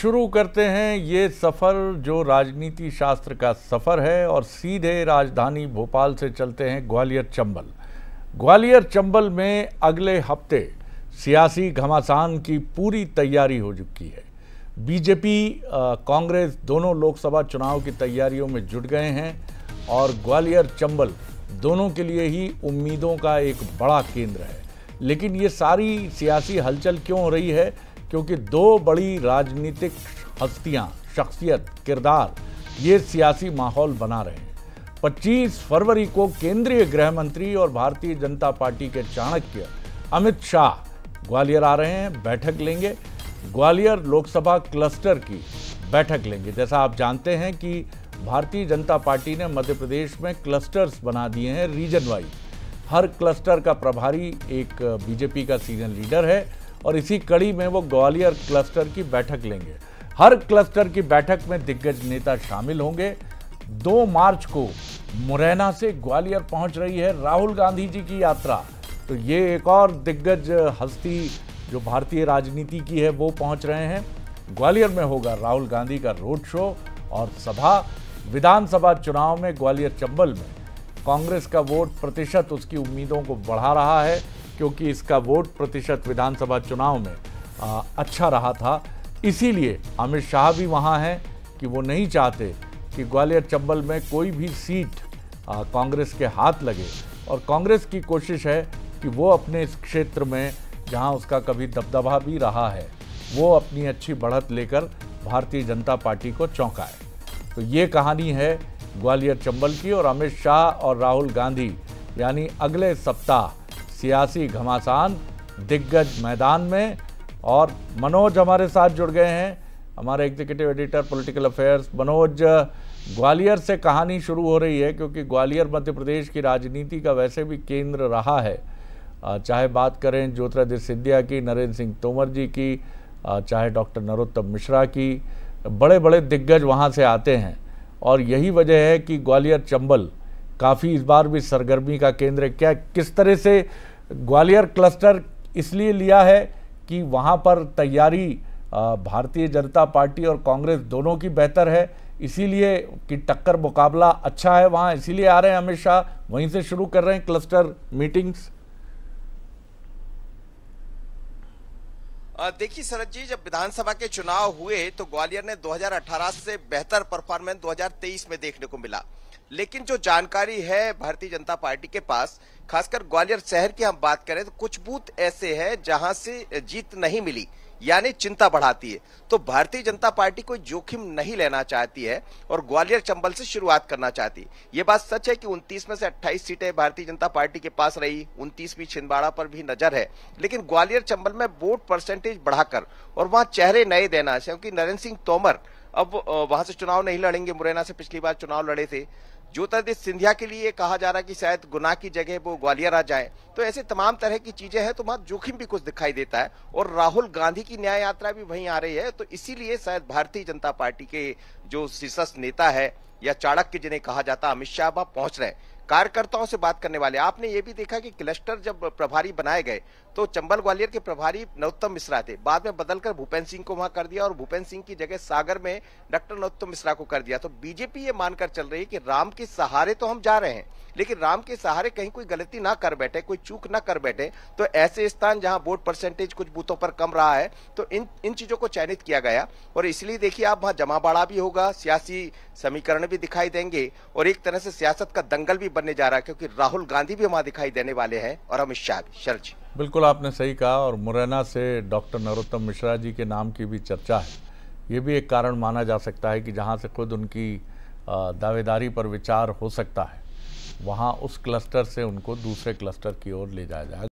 शुरू करते हैं ये सफ़र जो राजनीति शास्त्र का सफ़र है और सीधे राजधानी भोपाल से चलते हैं ग्वालियर चंबल। ग्वालियर चंबल में अगले हफ़्ते सियासी घमासान की पूरी तैयारी हो चुकी है। बीजेपी कांग्रेस दोनों लोकसभा चुनाव की तैयारियों में जुट गए हैं और ग्वालियर चंबल दोनों के लिए ही उम्मीदों का एक बड़ा केंद्र है। लेकिन ये सारी सियासी हलचल क्यों हो रही है? क्योंकि दो बड़ी राजनीतिक हस्तियाँ, शख्सियत, किरदार, ये सियासी माहौल बना रहे हैं। 25 फरवरी को केंद्रीय गृह मंत्री और भारतीय जनता पार्टी के चाणक्य अमित शाह ग्वालियर आ रहे हैं, बैठक लेंगे। ग्वालियर लोकसभा क्लस्टर की बैठक लेंगे। जैसा आप जानते हैं कि भारतीय जनता पार्टी ने मध्य प्रदेश में क्लस्टर्स बना दिए हैं रीजन वाइज। हर क्लस्टर का प्रभारी एक बीजेपी का सीनियर लीडर है। और इसी कड़ी में वो ग्वालियर क्लस्टर की बैठक लेंगे। हर क्लस्टर की बैठक में दिग्गज नेता शामिल होंगे। दो मार्च को मुरैना से ग्वालियर पहुँच रही है राहुल गांधी जी की यात्रा। तो ये एक और दिग्गज हस्ती जो भारतीय राजनीति की है, वो पहुँच रहे हैं। ग्वालियर में होगा राहुल गांधी का रोड शो और सभा। विधानसभा चुनाव में ग्वालियर चंबल में कांग्रेस का वोट प्रतिशत उसकी उम्मीदों को बढ़ा रहा है। क्योंकि इसका वोट प्रतिशत विधानसभा चुनाव में आ, अच्छा रहा था। इसीलिए अमित शाह भी वहाँ हैं कि वो नहीं चाहते कि ग्वालियर चंबल में कोई भी सीट कांग्रेस के हाथ लगे। और कांग्रेस की कोशिश है कि वो अपने इस क्षेत्र में जहाँ उसका कभी दबदबा भी रहा है वो अपनी अच्छी बढ़त लेकर भारतीय जनता पार्टी को चौंकाए। तो ये कहानी है ग्वालियर चंबल की और अमित शाह और राहुल गांधी यानी अगले सप्ताह सियासी घमासान दिग्गज मैदान में और मनोज हमारे साथ जुड़ गए हैं। हमारे executive editor political affairs Manoj, Gwalior से कहानी शुरू हो रही है क्योंकि ग्वालियर मध्य प्रदेश की राजनीति का वैसे भी केंद्र रहा है। चाहे बात करें ज्योतिरादित्य सिंधिया की, नरेंद्र सिंह तोमर जी की चाहे डॉक्टर नरोत्तम मिश्रा की बड़े बड़े दिग्गज वहाँ से आते हैं। और यही वजह है कि ग्वालियर चंबल काफ़ी इस बार भी सरगर्मी का केंद्र है। क्या किस तरह से ग्वालियर क्लस्टर इसलिए लिया है कि वहाँ पर तैयारी भारतीय जनता पार्टी और कांग्रेस दोनों की बेहतर है, इसीलिए कि टक्कर मुकाबला अच्छा है वहाँ, इसीलिए आ रहे हैं शाह वहीं से शुरू कर रहे हैं क्लस्टर मीटिंग्स। देखिए शरद जी, जब विधानसभा के चुनाव हुए तो ग्वालियर ने 2018 से बेहतर परफॉर्मेंस 2023 में देखने को मिला। लेकिन जो जानकारी है भारतीय जनता पार्टी के पास, खासकर ग्वालियर शहर की हम बात करें तो कुछ बूथ ऐसे हैं जहाँ से जीत नहीं मिली। यानी चिंता बढ़ाती है। तो भारतीय जनता पार्टी कोई जोखिम नहीं लेना चाहती है और ग्वालियर चंबल से शुरुआत करना चाहती है। ये बात सच है कि 29 में से 28 सीटें भारतीय जनता पार्टी के पास रही 29 भी छिंदवाड़ा पर भी नज़र है। लेकिन ग्वालियर चंबल में वोट परसेंटेज बढ़ाकर और वहाँ चेहरे नए देना क्योंकि नरेंद्र सिंह तोमर अब वहाँ से चुनाव नहीं लड़ेंगे। मुरैना से पिछली बार चुनाव लड़े थे। ज्योतिरादित्य सिंधिया के लिए कहा जा रहा है कि शायद गुना की जगह वो ग्वालियर आ जाए। तो ऐसे तमाम तरह की चीज़ें हैं तो वहाँ जोखिम भी कुछ दिखाई देता है। और राहुल गांधी की न्याय यात्रा भी वहीं आ रही है तो इसीलिए शायद भारतीय जनता पार्टी के जो शीर्षस्थ नेता है, या चाणक्य जिन्हें कहा जाता अमित शाह पहुँच रहे कार्यकर्ताओं से बात करने वाले। आपने ये भी देखा कि क्लस्टर जब प्रभारी बनाए गए तो चंबल ग्वालियर के प्रभारी नरोत्तम मिश्रा थे। बाद में बदलकर भूपेंद्र सिंह को वहाँ कर दिया और भूपेंद्र सिंह की जगह सागर में डॉक्टर नरोत्तम मिश्रा को कर दिया। तो बीजेपी ये मानकर चल रही है कि राम के सहारे तो हम जा रहे हैं, लेकिन राम के सहारे कहीं कोई गलती ना कर बैठे, कोई चूक ना कर बैठे तो ऐसे स्थान जहाँ वोट परसेंटेज कुछ बूथों पर कम रहा है तो इन इन चीज़ों को चयनित किया गया। और इसलिए देखिए आप वहाँ जमा बाड़ा भी होगा, सियासी समीकरण भी दिखाई देंगे, और एक तरह से सियासत का दंगल भी बनने जा रहा है, क्योंकि राहुल गांधी भी वहाँ दिखाई देने वाले हैं और अमित शाह भी। शरद जी। बिल्कुल आपने सही कहा, और मुरैना से डॉक्टर नरोत्तम मिश्रा जी के नाम की भी चर्चा है। ये भी एक कारण माना जा सकता है कि जहाँ से खुद उनकी दावेदारी पर विचार हो सकता है, वहाँ उस क्लस्टर से उनको दूसरे क्लस्टर की ओर ले जाया जाएगा